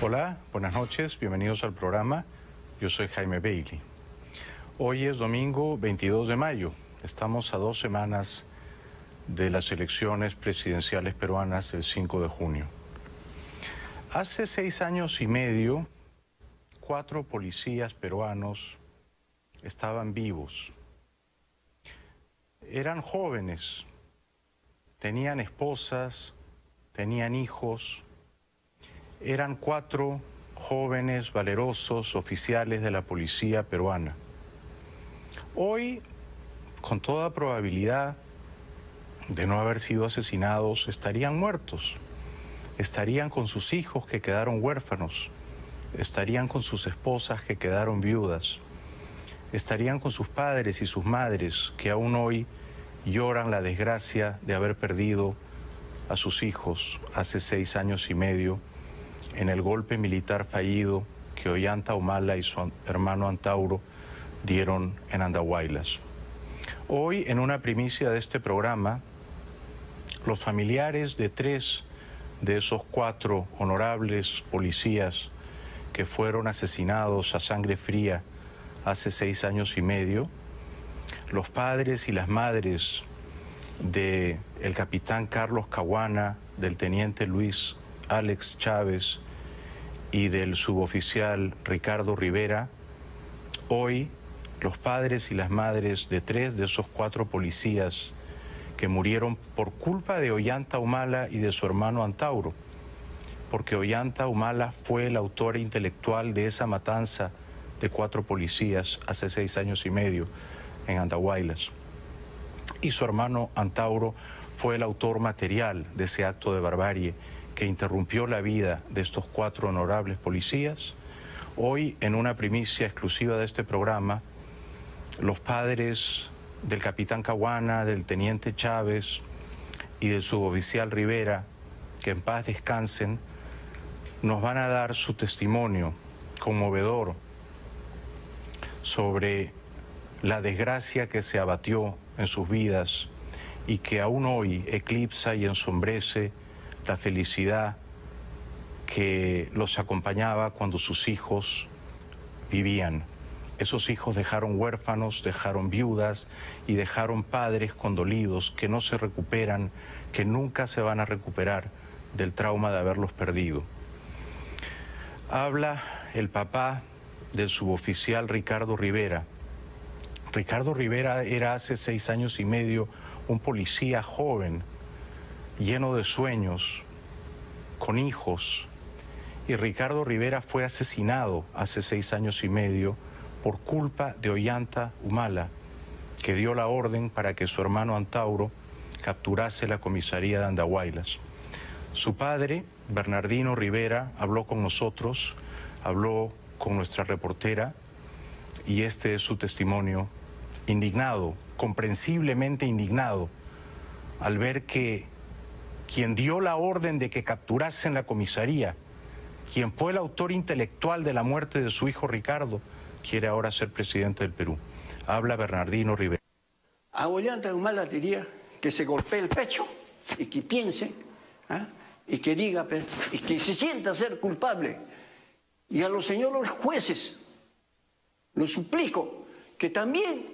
Hola, buenas noches, bienvenidos al programa. Yo soy Jaime Bailey. Hoy es domingo 22 de mayo. Estamos a dos semanas de las elecciones presidenciales peruanas del 5 de junio. Hace seis años y medio, cuatro policías peruanos estaban vivos. Eran jóvenes, tenían esposas, tenían hijos, eran cuatro jóvenes valerosos oficiales de la policía peruana. Hoy, con toda probabilidad de no haber sido asesinados, estarían muertos, estarían con sus hijos que quedaron huérfanos, estarían con sus esposas que quedaron viudas, estarían con sus padres y sus madres que aún hoy lloran la desgracia de haber perdido a sus hijos hace seis años y medio en el golpe militar fallido que Ollanta Humala y su hermano Antauro dieron en Andahuaylas. Hoy, en una primicia de este programa, los familiares de tres de esos cuatro honorables policías que fueron asesinados a sangre fría hace seis años y medio, los padres y las madres de el capitán Carlos Caguana, del teniente Luis Alex Chávez y del suboficial Ricardo Rivera, hoy los padres y las madres de tres de esos cuatro policías que murieron por culpa de Ollanta Humala y de su hermano Antauro, porque Ollanta Humala fue el autor intelectual de esa matanza de cuatro policías hace seis años y medio en Andahuaylas. Y su hermano Antauro fue el autor material de ese acto de barbarie que interrumpió la vida de estos cuatro honorables policías. Hoy, en una primicia exclusiva de este programa, los padres del capitán Caguana, del teniente Chávez y del suboficial Rivera, que en paz descansen, nos van a dar su testimonio conmovedor sobre la desgracia que se abatió en sus vidas y que aún hoy eclipsa y ensombrece la felicidad que los acompañaba cuando sus hijos vivían. Esos hijos dejaron huérfanos, dejaron viudas y dejaron padres condolidos que no se recuperan, que nunca se van a recuperar del trauma de haberlos perdido. Habla el papá del suboficial Ricardo Rivera. Ricardo Rivera era hace seis años y medio un policía joven, lleno de sueños, con hijos. Y Ricardo Rivera fue asesinado hace seis años y medio por culpa de Ollanta Humala, que dio la orden para que su hermano Antauro capturase la comisaría de Andahuaylas. Su padre, Bernardino Rivera, habló con nosotros, habló con nuestra reportera y este es su testimonio indignado, comprensiblemente indignado, al ver que quien dio la orden de que capturasen la comisaría, quien fue el autor intelectual de la muerte de su hijo Ricardo, quiere ahora ser presidente del Perú. Habla Bernardino Rivera. A Ollanta Humala diría que se golpee el pecho y que piense ¿ah? y que diga y que se sienta ser culpable. Y a los señores jueces, lo suplico que también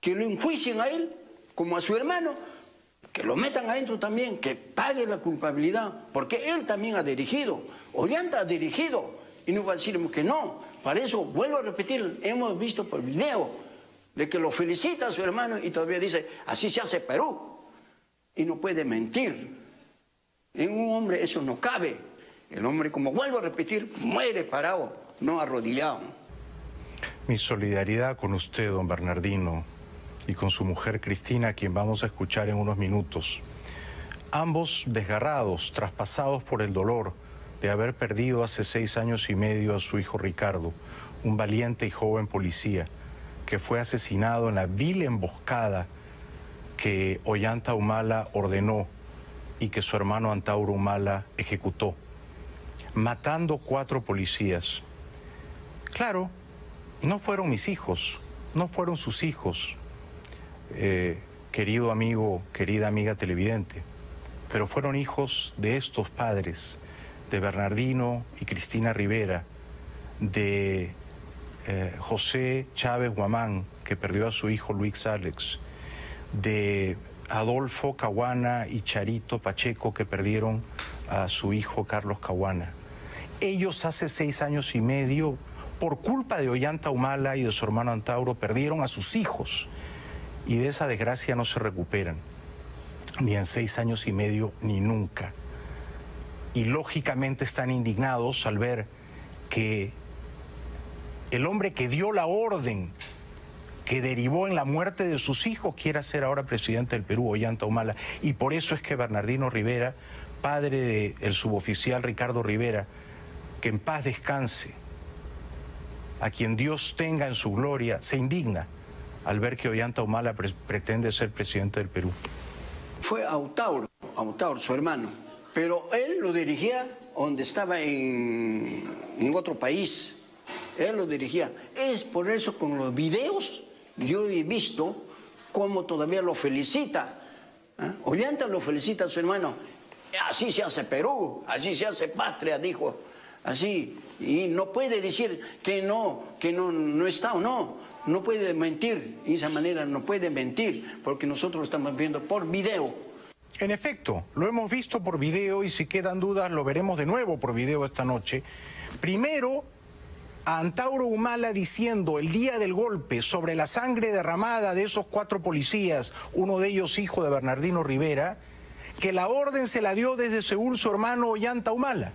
que lo enjuicien a él como a su hermano, que lo metan adentro también, que pague la culpabilidad, porque él también ha dirigido, Ollanta ha dirigido, y no va a decirme que no. Para eso, vuelvo a repetir, hemos visto por video de que lo felicita a su hermano y todavía dice, así se hace Perú, y no puede mentir. En un hombre eso no cabe. El hombre, como vuelvo a repetir, muere parado, no arrodillado. Mi solidaridad con usted, don Bernardino, y con su mujer Cristina, a quien vamos a escuchar en unos minutos. Ambos desgarrados, traspasados por el dolor de haber perdido hace seis años y medio a su hijo Ricardo, un valiente y joven policía que fue asesinado en la vil emboscada que Ollanta Humala ordenó y que su hermano Antauro Humala ejecutó, matando cuatro policías. Claro, no fueron mis hijos, no fueron sus hijos, eh, querido amigo, querida amiga televidente, pero fueron hijos de estos padres, de Bernardino y Cristina Rivera, de eh, José Chávez Guamán, que perdió a su hijo Luis Alex, de Adolfo Caguana y Charito Pacheco, que perdieron a su hijo Carlos Caguana. Ellos hace seis años y medio, por culpa de Ollanta Humala y de su hermano Antauro, perdieron a sus hijos y de esa desgracia no se recuperan, ni en seis años y medio, ni nunca. Y lógicamente están indignados al ver que el hombre que dio la orden que derivó en la muerte de sus hijos quiera ser ahora presidente del Perú, Ollanta Humala. Y por eso es que Bernardino Rivera, padre del suboficial Ricardo Rivera, que en paz descanse, a quien Dios tenga en su gloria, se indigna al ver que Ollanta Humala pretende ser presidente del Perú? Fue Autauro, Autauro, su hermano, pero él lo dirigía donde estaba en, otro país. Él lo dirigía. Es por eso con los videos yo he visto cómo todavía lo felicita. ¿eh? Ollanta lo felicita a su hermano. Así se hace Perú, así se hace patria, dijo. Así. Y no puede decir que no, que no, no está o no no puede mentir, de esa manera no puede mentir, porque nosotros lo estamos viendo por video. En efecto, lo hemos visto por video y si quedan dudas lo veremos de nuevo por video esta noche. Primero, a Antauro Humala diciendo el día del golpe sobre la sangre derramada de esos cuatro policías, uno de ellos hijo de Bernardino Rivera, que la orden se la dio desde Seúl su hermano Ollanta Humala.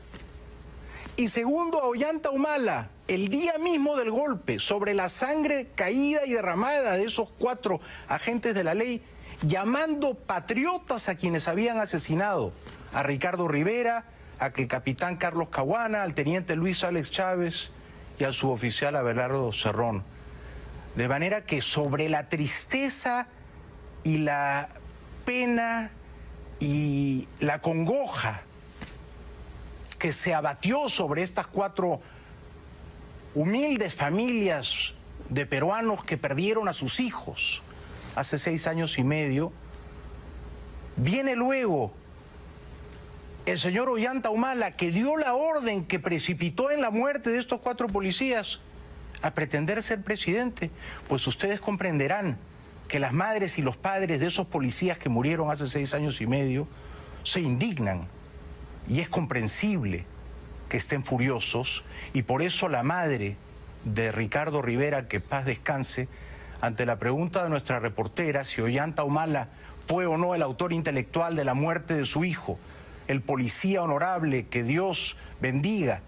Y segundo, a Ollanta Humala, el día mismo del golpe, sobre la sangre caída y derramada de esos cuatro agentes de la ley, llamando patriotas a quienes habían asesinado a Ricardo Rivera, al capitán Carlos Caguana, al teniente Luis Alex Chávez y al suboficial Abelardo Cerrón. De manera que sobre la tristeza y la pena y la congoja que se abatió sobre estas cuatro humildes familias de peruanos que perdieron a sus hijos hace seis años y medio, viene luego el señor Ollanta Humala, que dio la orden que precipitó en la muerte de estos cuatro policías a pretender ser presidente, pues ustedes comprenderán que las madres y los padres de esos policías que murieron hace seis años y medio se indignan y es comprensible que estén furiosos y por eso la madre de Ricardo Rivera, que paz descanse, ante la pregunta de nuestra reportera si Ollanta Humala fue o no el autor intelectual de la muerte de su hijo, el policía honorable que Dios bendiga,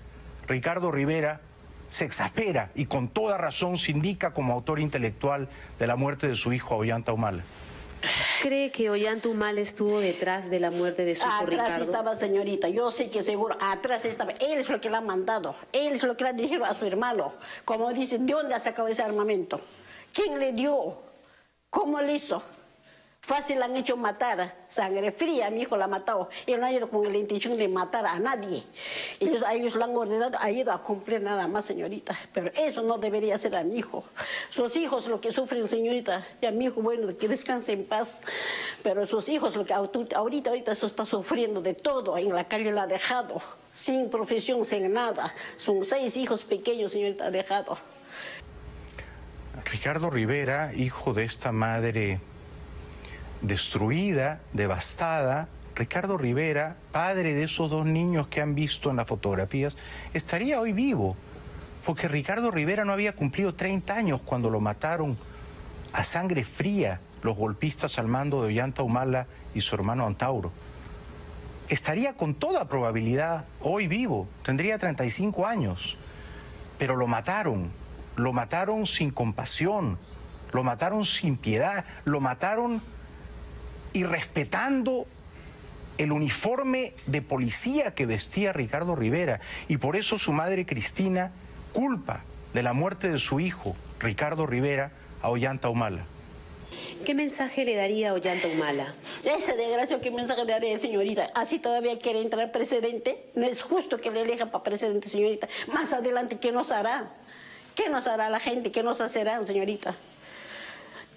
Ricardo Rivera se exaspera y con toda razón se indica como autor intelectual de la muerte de su hijo Ollanta Humala. ¿Cree que Ollantumal estuvo detrás de la muerte de su hijo Atrás estaba, señorita. Yo sé que seguro atrás estaba. Él es lo que le ha mandado. Él es lo que le ha dirigido a su hermano. Como dicen, ¿de dónde ha sacado ese armamento? ¿Quién le dio? ¿Cómo le hizo? Fácil han hecho matar, sangre fría, mi hijo la ha matado. Él no ha ido con la intención de matar a nadie. Ellos, a ellos lo han ordenado, ha ido a cumplir nada más, señorita. Pero eso no debería ser a mi hijo. Sus hijos lo que sufren, señorita. Y a mi hijo, bueno, que descanse en paz. Pero sus hijos, lo que ahorita, ahorita eso está sufriendo de todo. En la calle la ha dejado. Sin profesión, sin nada. Son seis hijos pequeños, señorita, ha dejado. Ricardo Rivera, hijo de esta madre destruida, devastada, Ricardo Rivera, padre de esos dos niños que han visto en las fotografías, estaría hoy vivo, porque Ricardo Rivera no había cumplido 30 años cuando lo mataron a sangre fría los golpistas al mando de Ollanta Humala y su hermano Antauro. Estaría con toda probabilidad hoy vivo, tendría 35 años, pero lo mataron, lo mataron sin compasión, lo mataron sin piedad, lo mataron y respetando el uniforme de policía que vestía Ricardo Rivera. Y por eso su madre Cristina culpa de la muerte de su hijo, Ricardo Rivera, a Ollanta Humala. ¿Qué mensaje le daría a Ollanta Humala? Ese desgracio, ¿qué mensaje le daría, señorita? Así todavía quiere entrar presidente. No es justo que le elija para presidente, señorita. Más adelante, ¿qué nos hará? ¿Qué nos hará la gente? ¿Qué nos hacerán, señorita?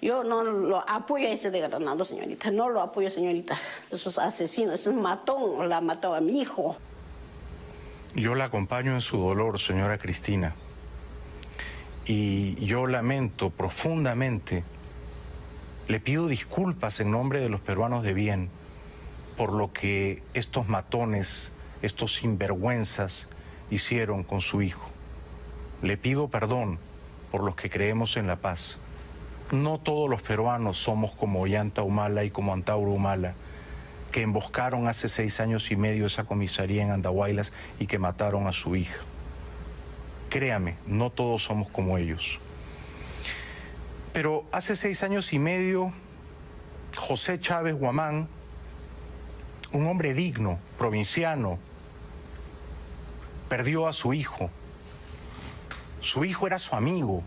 Yo no lo apoyo a ese degradado, señorita. No lo apoyo, señorita. Esos asesinos, esos matón, la mató a mi hijo. Yo la acompaño en su dolor, señora Cristina. Y yo lamento profundamente, le pido disculpas en nombre de los peruanos de bien por lo que estos matones, estos sinvergüenzas hicieron con su hijo. Le pido perdón por los que creemos en la paz. No todos los peruanos somos como Ollanta Humala y como Antauro Humala, que emboscaron hace seis años y medio esa comisaría en Andahuaylas y que mataron a su hija. Créame, no todos somos como ellos. Pero hace seis años y medio, José Chávez Guamán, un hombre digno, provinciano, perdió a su hijo. Su hijo era su amigo.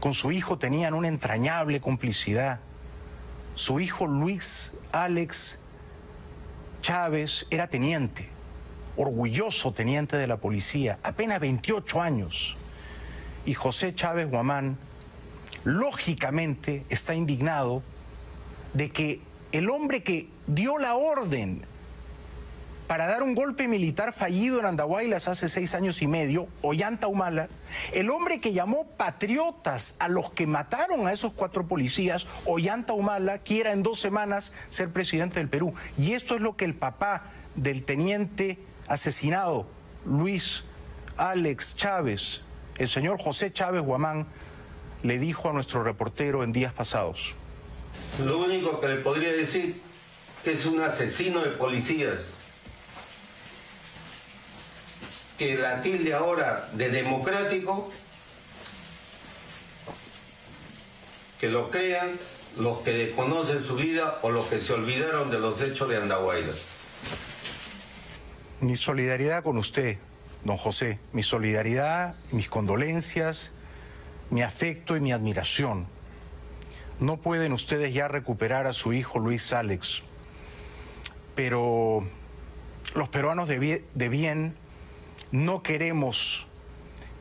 Con su hijo tenían una entrañable complicidad. Su hijo Luis Alex Chávez era teniente, orgulloso teniente de la policía, apenas 28 años. Y José Chávez Guamán, lógicamente, está indignado de que el hombre que dio la orden para dar un golpe militar fallido en Andahuaylas hace seis años y medio, Ollanta Humala, el hombre que llamó patriotas a los que mataron a esos cuatro policías, Ollanta Humala, quiera en dos semanas ser presidente del Perú. Y esto es lo que el papá del teniente asesinado, Luis Alex Chávez, el señor José Chávez Guamán, le dijo a nuestro reportero en días pasados. Lo único que le podría decir es un asesino de policías que la tilde ahora de democrático, que lo crean los que desconocen su vida o los que se olvidaron de los hechos de Andahuaylas. Mi solidaridad con usted, don José, mi solidaridad, mis condolencias, mi afecto y mi admiración. No pueden ustedes ya recuperar a su hijo Luis Alex, pero los peruanos de bien no queremos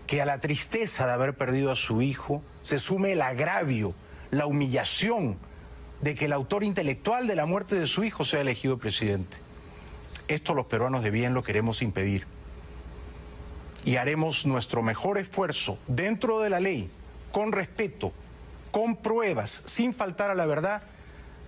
que a la tristeza de haber perdido a su hijo se sume el agravio, la humillación de que el autor intelectual de la muerte de su hijo sea elegido presidente. Esto los peruanos de bien lo queremos impedir. Y haremos nuestro mejor esfuerzo dentro de la ley, con respeto, con pruebas, sin faltar a la verdad,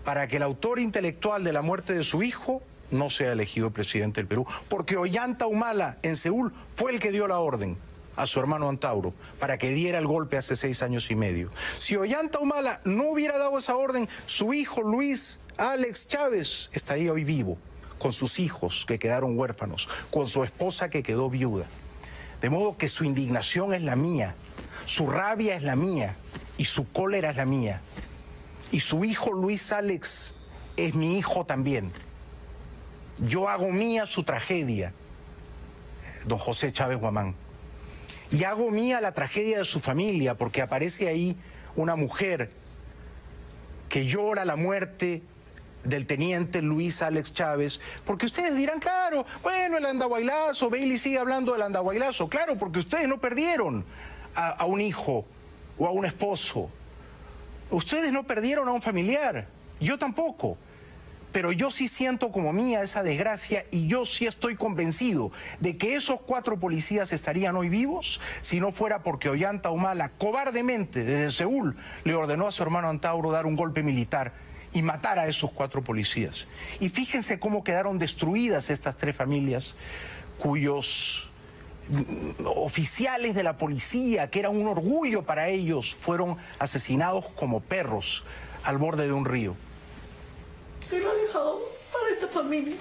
para que el autor intelectual de la muerte de su hijo no sea elegido presidente del Perú, porque Ollanta Humala en Seúl fue el que dio la orden a su hermano Antauro para que diera el golpe hace seis años y medio. Si Ollanta Humala no hubiera dado esa orden, su hijo Luis Alex Chávez estaría hoy vivo, con sus hijos que quedaron huérfanos, con su esposa que quedó viuda. De modo que su indignación es la mía, su rabia es la mía y su cólera es la mía. Y su hijo Luis Alex es mi hijo también. Yo hago mía su tragedia, don José Chávez Guamán. Y hago mía la tragedia de su familia, porque aparece ahí una mujer que llora la muerte del teniente Luis Alex Chávez, porque ustedes dirán, claro, bueno, el andahuaylazo, Bailey sigue hablando del andahuaylazo, claro, porque ustedes no perdieron a, a un hijo o a un esposo, ustedes no perdieron a un familiar, yo tampoco pero yo sí siento como mía esa desgracia y yo sí estoy convencido de que esos cuatro policías estarían hoy vivos si no fuera porque Ollanta Humala cobardemente desde Seúl le ordenó a su hermano Antauro dar un golpe militar y matar a esos cuatro policías. Y fíjense cómo quedaron destruidas estas tres familias cuyos mm, oficiales de la policía, que era un orgullo para ellos, fueron asesinados como perros al borde de un río que lo ha dejado para esta familia.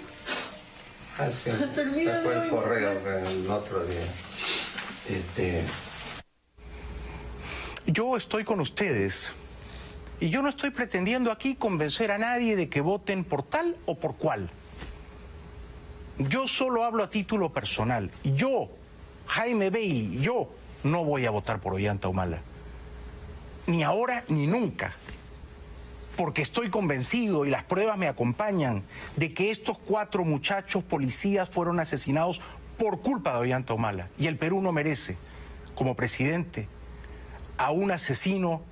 Hasta el día fue el correo el otro día. Este... Yo estoy con ustedes y yo no estoy pretendiendo aquí convencer a nadie de que voten por tal o por cual. Yo solo hablo a título personal. Yo, Jaime Bailey, yo no voy a votar por Ollanta Humala. Ni ahora ni nunca porque estoy convencido y las pruebas me acompañan de que estos cuatro muchachos policías fueron asesinados por culpa de Ollanta Humala. Y el Perú no merece, como presidente, a un asesino